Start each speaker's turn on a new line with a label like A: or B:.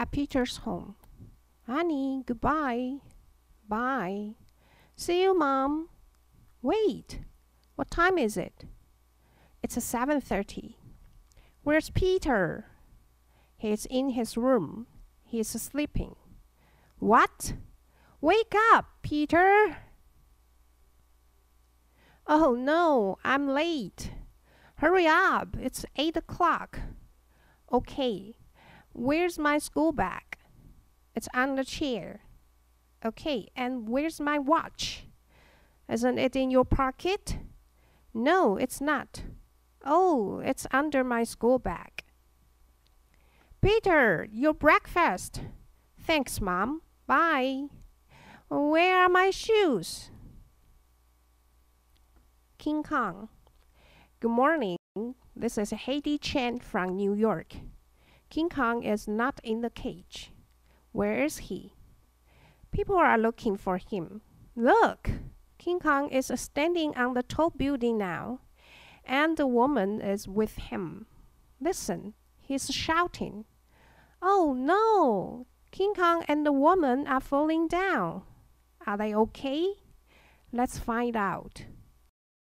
A: at Peter's home. Honey, goodbye. Bye. See you, Mom. Wait. What time is it? It's 7:30. Where's Peter? He's in his room. He's sleeping. What? Wake up, Peter! Oh no, I'm late. Hurry up, it's eight o'clock. Okay, where's my school bag? It's on the chair. Okay, and where's my watch? Isn't it in your pocket? No, it's not. Oh, it's under my school bag. Peter, your breakfast. Thanks, Mom. Bye. Where are my shoes? King Kong. Good morning. This is Heidi Chen from New York. King Kong is not in the cage. Where is he? People are looking for him. Look! King Kong is standing on the tall building now, and the woman is with him. Listen, he's shouting. Oh no! King Kong and the woman are falling down. Are they okay? Let's find out.